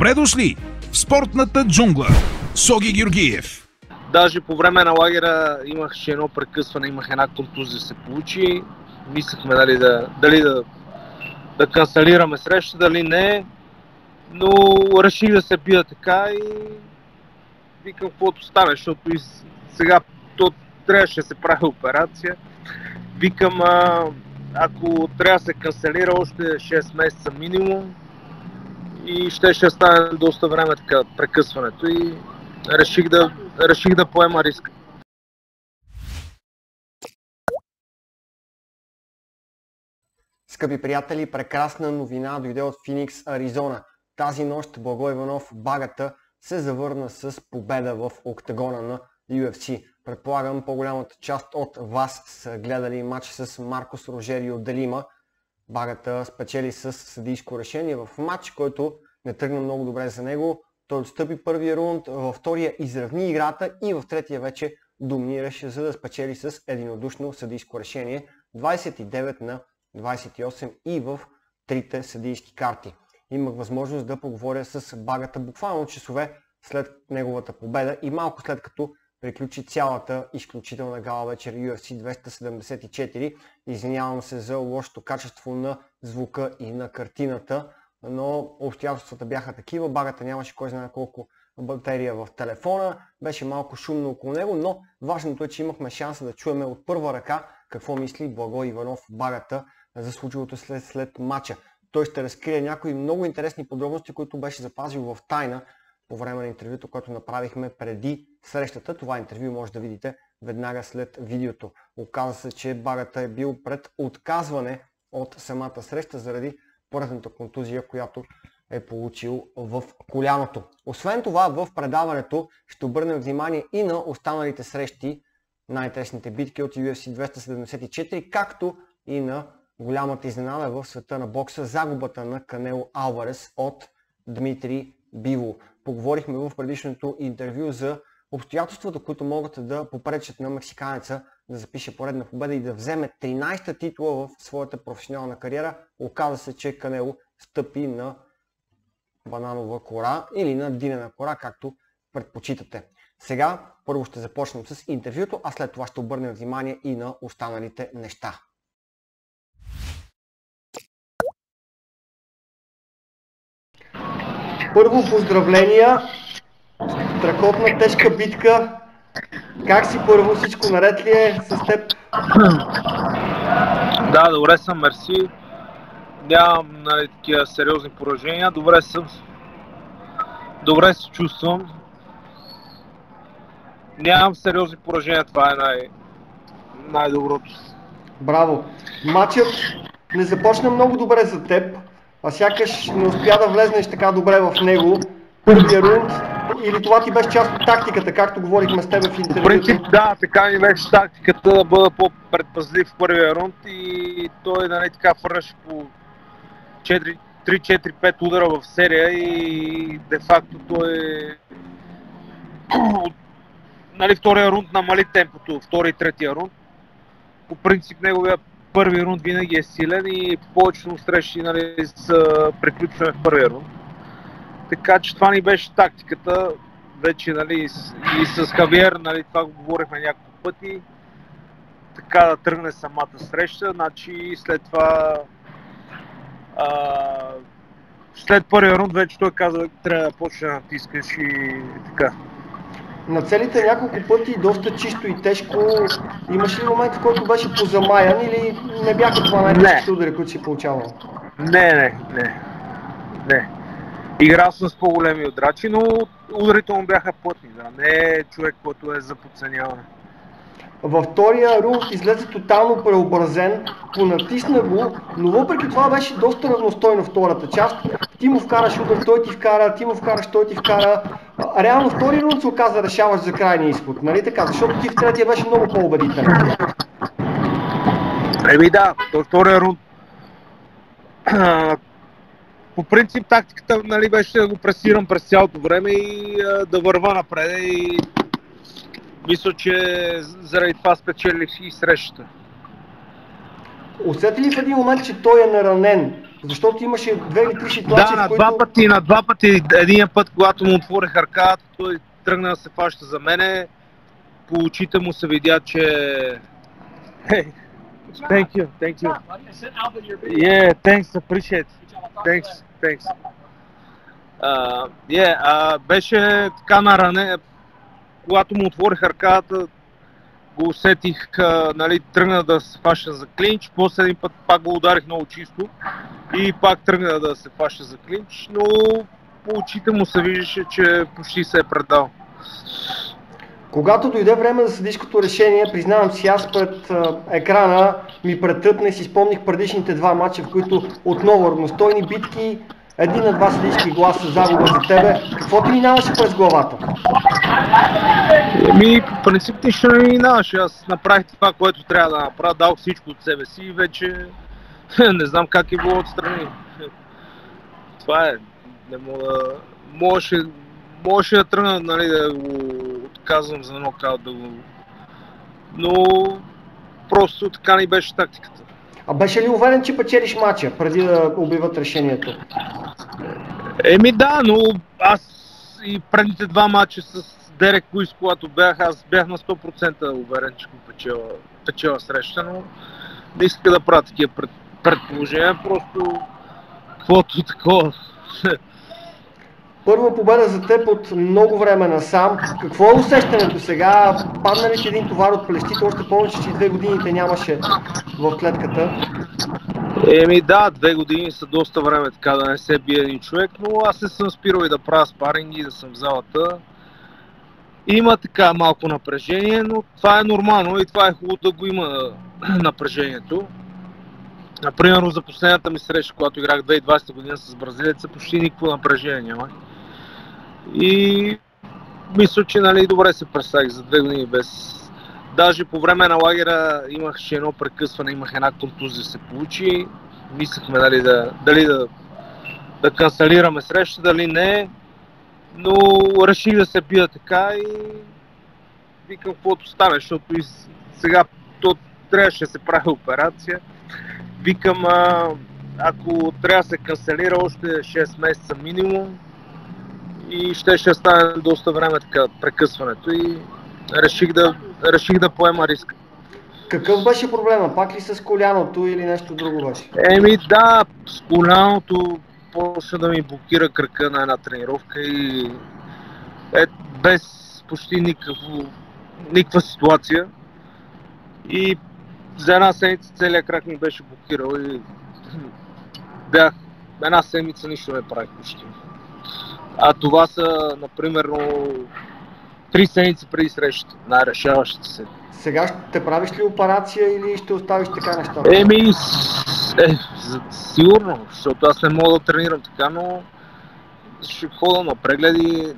Добре дошли в спортната джунгла. Соги Георгиев. Даже по време на лагера имаше едно прекъсване, имах една контузия се получи. Мислехме дали да, дали да, да канцелираме среща, дали не. Но реших да се бия така и викам каквото стане, защото и сега то трябваше да се прави операция. Викам, а, ако трябва да се канцелира още 6 месеца минимум и ще ще стане доста време така прекъсването и реших да, реших да поема риска. Скъпи приятели, прекрасна новина дойде от Феникс, Аризона. Тази нощ Благо Иванов Багата се завърна с победа в октагона на UFC. Предполагам, по-голямата част от вас са гледали матч с Маркос Рожерио Делима. Багата спечели с съдийско решение в матч, който не тръгна много добре за него. Той отстъпи първия рунд, във втория изравни играта и в третия вече доминираше, за да спечели с единодушно съдийско решение 29 на 28 и в трите съдийски карти. Имах възможност да поговоря с Багата буквално часове след неговата победа и малко след като приключи цялата изключителна гала вечер UFC 274. Извинявам се за лошото качество на звука и на картината, но обстоятелствата бяха такива. Багата нямаше кой знае колко батерия в телефона, беше малко шумно около него, но важното е, че имахме шанса да чуеме от първа ръка какво мисли Благо Иванов Багата за случилото след, след матча. Той ще разкрие някои много интересни подробности, които беше запазил в тайна по време на интервюто, което направихме преди срещата. Това интервю може да видите веднага след видеото. Оказва се, че Багата е бил пред отказване от самата среща заради първата контузия, която е получил в коляното. Освен това, в предаването ще обърнем внимание и на останалите срещи, най-интересните битки от UFC 274, както и на голямата изненада в света на бокса, загубата на Канело Алварес от Дмитрий Биво. Поговорихме в предишното интервю за обстоятелствата, които могат да попречат на мексиканеца да запише поредна победа и да вземе 13-та титла в своята професионална кариера. Оказва се, че Канело стъпи на бананова кора или на динена кора, както предпочитате. Сега първо ще започнем с интервюто, а след това ще обърнем внимание и на останалите неща. Първо поздравления, страхотна тежка битка. Как си първо? Всичко наред ли е с теб? Да, добре съм, мерси. Нямам нали, такива сериозни поражения. Добре съм. Добре се чувствам. Нямам сериозни поражения, това е най- най-доброто. Браво! Матчът не започна много добре за теб, а сякаш не успя да влезнеш така добре в него. Първия рунд или това ти беше част от тактиката, както говорихме с теб в интервюто? По принцип, да, така ми беше тактиката да бъда по-предпазлив в първия рунд и той нали, така фърляше по 3-4-5 удара в серия и де-факто той нали, втория рунд намали темпото, втори и третия рунд. По принцип неговия първи рунд винаги е силен и повечето срещи нали, са приключване в първия рунд. Така че това ни беше тактиката. Вече нали, и с Хавиер, нали, това го говорихме няколко пъти. Така да тръгне самата среща. Значи след това а, след първия рунд вече той каза, трябва да почне да натискаш и така. На целите няколко пъти, доста чисто и тежко. Имаш ли момент, в който беше позамаян или не бяха това най-тежките удари, които си получавал? Не, не, не. Не. Играл съм с по-големи удрачи, но ударите му бяха плътни, да. Не е човек, който е за подценяване. Във втория рунд излезе тотално преобразен, понатисна го, но въпреки това беше доста равностойно втората част. Ти му вкараш удар, той ти вкара, ти му вкараш, той ти вкара. А, реално втори рунд се оказа решаваш за крайния изход, нали така? Защото ти в третия беше много по-убедителен. Еми да, то втория рунд по принцип тактиката нали, беше да го пресирам през цялото време и а, да върва напред и мисля, че заради това спечелих и срещата. Усети ли в един момент, че той е наранен? Защото имаше две или три ситуации, да, на които... два пъти, на два пъти. Един път, когато му отворих ръката, той тръгна да се фаща за мене. По очите му се видя, че... Hey, thank you, thank you. Yeah, thanks, appreciate. Thanks, thanks. Uh, yeah, uh, беше така наране, когато му отворих ръката, го усетих, нали, тръгна да се фаща за клинч, после един път пак го ударих много чисто и пак тръгна да се фаща за клинч, но по очите му се виждаше, че почти се е предал. Когато дойде време за съдийското решение, признавам си аз пред екрана ми претръпна и си спомних предишните два мача, в които отново равностойни битки, един на два съдийски гласа загуба за тебе. Какво ти минаваше през главата? Еми, по принцип нищо не минаваше. Аз направих това, което трябва да направя. Дал всичко от себе си и вече не знам как е било отстрани. Това е. Не мога Можеше, можеше да тръгна нали, да го отказвам за нокаут, да го... Но просто така ни беше тактиката. А беше ли уверен, че печелиш матча преди да убиват решението? Еми да, но аз и предните два матча с Дерек Куис, когато бях, аз бях на 100% уверен, че го печела, печела среща, но не иска да правя такива пред, предположения, просто каквото такова. Първа победа за теб от много време насам. Какво е усещането сега? Падна ли един товар от плещите, още повече, че две години те нямаше в клетката? Еми да, две години са доста време така да не се бие един човек, но аз не съм спирал и да правя спаринги, да съм в залата. Има така малко напрежение, но това е нормално и това е хубаво да го има напрежението. Например, за последната ми среща, когато играх 2020 година с бразилеца, почти никакво напрежение няма. И мисля, че нали, добре се представих за две години без... Даже по време на лагера имах едно прекъсване, имах една контузия се получи. Мислехме нали, да, дали да, да канцелираме среща, дали не. Но реших да се бия така и викам каквото стане, защото и сега то трябваше да се прави операция. Викам, а, ако трябва да се канцелира още 6 месеца минимум, и ще ще стане доста време така прекъсването и реших да, реших да поема риска. Какъв беше проблема? Пак ли с коляното или нещо друго беше? Еми да, с коляното почна да ми блокира кръка на една тренировка и е, без почти никакво, никаква ситуация. И за една седмица целият крак ми беше блокирал и бях една седмица нищо не правих почти. А това са, например, три седмици преди срещата, най-решаващите се. Сега ще правиш ли операция или ще оставиш така нещата? Еми, е, сигурно, защото аз не мога да тренирам така, но ще хода на прегледи,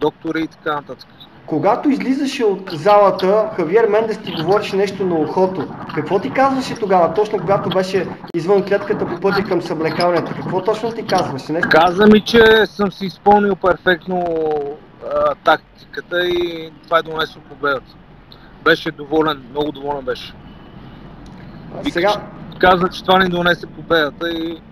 доктори и така нататък. Когато излизаше от залата, Хавиер Мендес ти говореше нещо на ухото. Какво ти казваше тогава, точно когато беше извън клетката по пътя към съблекалнята? Какво точно ти казваше? Нещо? Каза ми, че съм си изпълнил перфектно а, тактиката и това е донесло победата. Беше доволен, много доволен беше. А сега... Каза, че това ни донесе победата и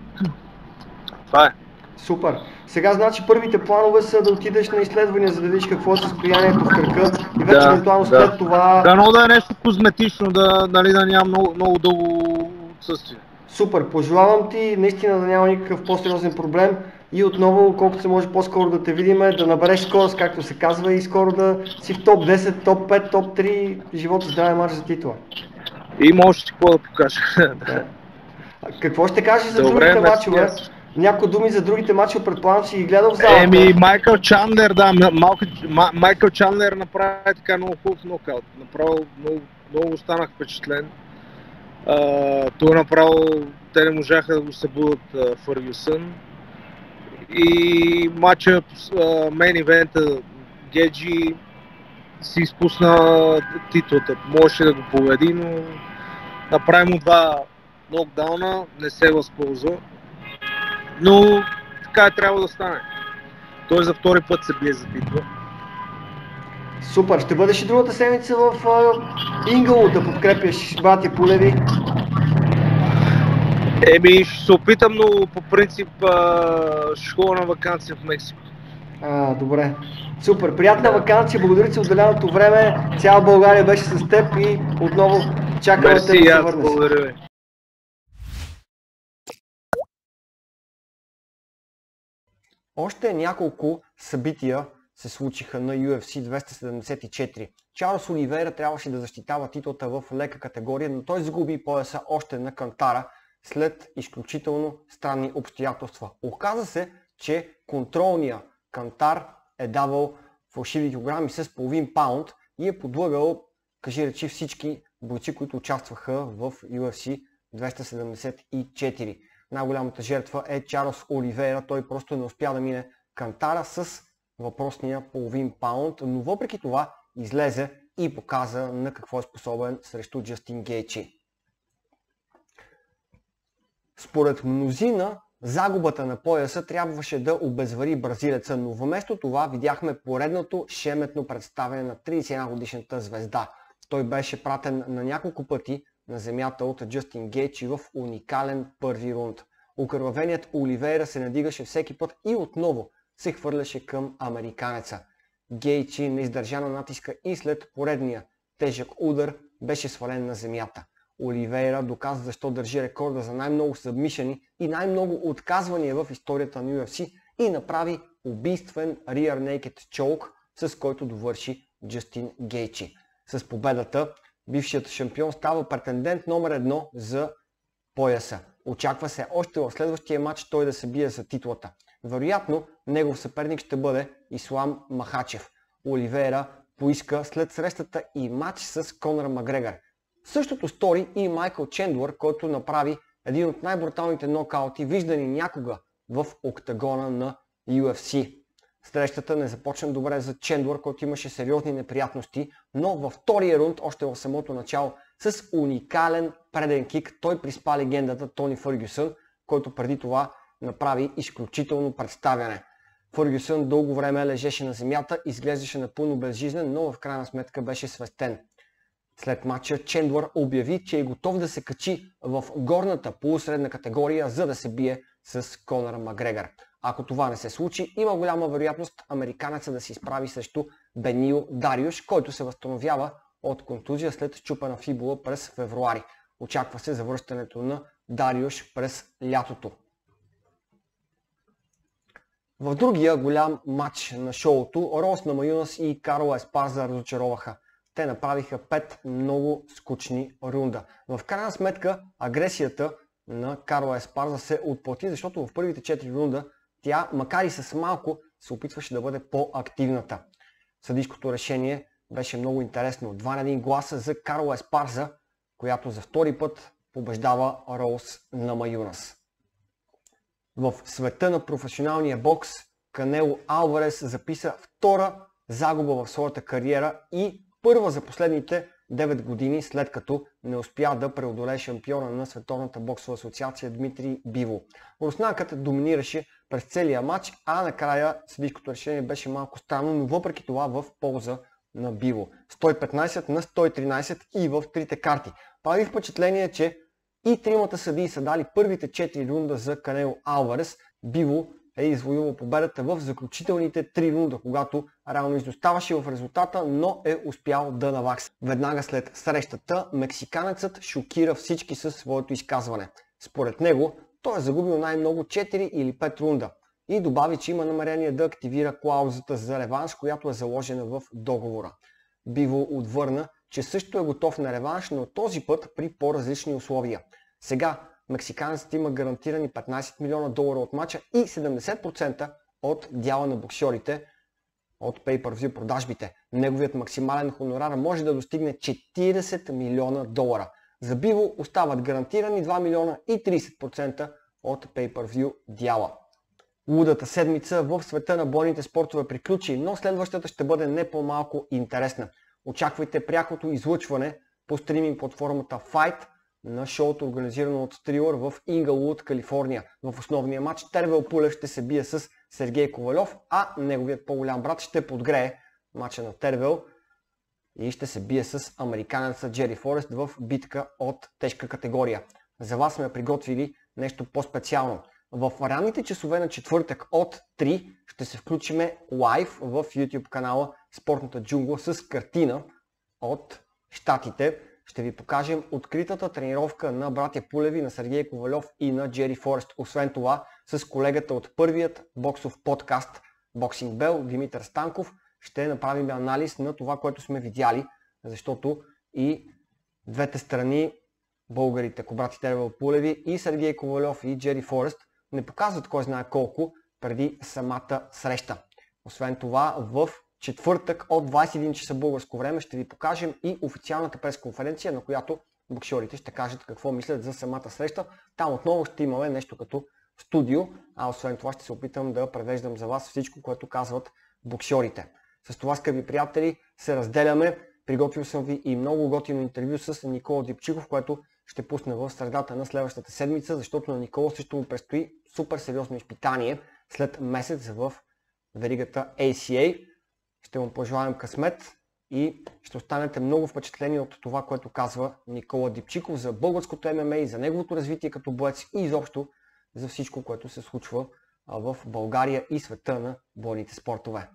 това е. Супер. Сега значи първите планове са да отидеш на изследвания, за да видиш какво е състоянието в кръка и вече да, евентуално след да. това... Дано да е нещо козметично, да, нали, да няма много, много дълго отсъствие. Супер, пожелавам ти наистина да няма никакъв по-сериозен проблем и отново, колкото се може по-скоро да те видим, да набереш скорост, както се казва, и скоро да си в топ 10, топ 5, топ 3, живота здраве марш за титла. Има още какво да покажа. Какво ще кажеш за Добре, другите мачове? Някои думи за другите матчи, предполагам си ги гледал в залата. Еми, Майкъл Чандлер, да, малко, Майкъл Чандлер направи така много хубав нокаут. Направо много, много останах впечатлен. Uh, той направо, те не можаха да го събудат uh, Фъргюсън. И матча, мейн ивента, Геджи си изпусна титлата. Можеше да го победи, но направи му два нокдауна, не се възползва но така е трябва да стане. Той за втори път се бие за титла. Супер, ще бъдеш и другата седмица в Ингъл да подкрепяш брати Пулеви. Еми, ще се опитам, но по принцип а, ще ходя на вакансия в Мексико. А, добре. Супер, приятна вакансия, благодаря ти за отделеното време. Цяла България беше с теб и отново чакаме те Мерси, да се върнеш. благодаря ви. Още няколко събития се случиха на UFC 274. Чарлз Оливейра трябваше да защитава титлата в лека категория, но той загуби пояса още на кантара след изключително странни обстоятелства. Оказа се, че контролния кантар е давал фалшиви килограми с половин паунд и е подлъгал, кажи речи, всички бойци, които участваха в UFC 274. Най-голямата жертва е Чарлз Оливейра. Той просто не успя да мине кантара с въпросния половин паунд, но въпреки това излезе и показа на какво е способен срещу Джастин Гейчи. Според мнозина, загубата на пояса трябваше да обезвари бразилеца, но вместо това видяхме поредното шеметно представяне на 31 годишната звезда. Той беше пратен на няколко пъти на земята от Джастин Гейчи в уникален първи рунд. Окървавеният Оливейра се надигаше всеки път и отново се хвърляше към американеца. Гейчи не издържа на натиска и след поредния тежък удар беше свален на земята. Оливейра доказа защо държи рекорда за най-много събмишени и най-много отказвания в историята на UFC и направи убийствен Rear Naked Choke, с който довърши Джастин Гейчи. С победата бившият шампион става претендент номер едно за пояса. Очаква се още в следващия матч той да се бие за титлата. Вероятно, негов съперник ще бъде Ислам Махачев. Оливейра поиска след срещата и матч с Конор Макгрегор. Същото стори и Майкъл Чендлър, който направи един от най-бруталните нокаути, виждани някога в октагона на UFC. Срещата не започна добре за Чендлър, който имаше сериозни неприятности, но във втория рунд, още в самото начало, с уникален преден кик, той приспа легендата Тони Фъргюсън, който преди това направи изключително представяне. Фъргюсън дълго време лежеше на земята, изглеждаше напълно безжизнен, но в крайна сметка беше свестен. След матча Чендлър обяви, че е готов да се качи в горната полусредна категория, за да се бие с Конор Макгрегор. Ако това не се случи, има голяма вероятност американеца да се изправи срещу Бенио Дариуш, който се възстановява от контузия след чупена фибула през февруари. Очаква се завръщането на Дариуш през лятото. В другия голям матч на шоуто Рос на Маюнас и Карл Еспарза разочароваха. Те направиха 5 много скучни рунда. В крайна сметка агресията на Карл Еспарза се отплати, защото в първите 4 рунда тя, макар и с малко, се опитваше да бъде по-активната. Съдийското решение беше много интересно. 2 на 1 гласа за Карл Еспарза, която за втори път побеждава Роуз на Маюнас. В света на професионалния бокс Канело Алварес записа втора загуба в своята кариера и първа за последните 9 години, след като не успя да преодолее шампиона на Световната боксова асоциация Дмитрий Биво. Руснакът доминираше през целия матч, а накрая съдийското решение беше малко странно, но въпреки това в полза на Биво. 115 на 113 и в трите карти. Прави впечатление, че и тримата съдии са дали първите 4 рунда за Канело Алварес. Биво е извоювал победата в заключителните 3 рунда, когато реално изоставаше в резултата, но е успял да навакса. Веднага след срещата, мексиканецът шокира всички със своето изказване. Според него, той е загубил най-много 4 или 5 рунда и добави, че има намерение да активира клаузата за реванш, която е заложена в договора. Биво отвърна, че също е готов на реванш, но този път при по-различни условия. Сега мексиканците има гарантирани 15 милиона долара от мача и 70% от дяла на боксерите от Pay-Per-View продажбите. Неговият максимален хонорар може да достигне 40 милиона долара. За Биво остават гарантирани 2 милиона и 30% от Pay-Per-View дяла. Лудата седмица в света на бойните спортове приключи, но следващата ще бъде не по-малко интересна. Очаквайте прякото излъчване по стриминг платформата Fight на шоуто, организирано от Стрилър в Ингалуд, Калифорния. В основния матч Тервел Пулев ще се бие с Сергей Ковалев, а неговият по-голям брат ще подгрее матча на Тервел и ще се бие с американеца Джери Форест в битка от тежка категория. За вас сме приготвили нещо по-специално. В ранните часове на четвъртък от 3 ще се включиме лайв в YouTube канала Спортната джунгла с картина от Штатите. Ще ви покажем откритата тренировка на братя Пулеви, на Сергей Ковалев и на Джери Форест. Освен това, с колегата от първият боксов подкаст Boxing Bell, Димитър Станков, ще направим анализ на това, което сме видяли, защото и двете страни, българите, кобратите Пулеви и Сергей Ковалев и Джери Форест, не показват кой знае колко преди самата среща. Освен това, в четвъртък от 21 часа българско време ще ви покажем и официалната пресконференция, на която боксерите ще кажат какво мислят за самата среща. Там отново ще имаме нещо като студио, а освен това ще се опитам да превеждам за вас всичко, което казват боксерите. С това, скъпи приятели, се разделяме. Приготвил съм ви и много готино интервю с Никола Дипчиков, което ще пусна в средата на следващата седмица, защото на Никола също му предстои супер сериозно изпитание след месец в веригата ACA. Ще му пожелаем късмет и ще останете много впечатлени от това, което казва Никола Дипчиков за българското ММА и за неговото развитие като боец и изобщо за всичко, което се случва в България и света на бойните спортове.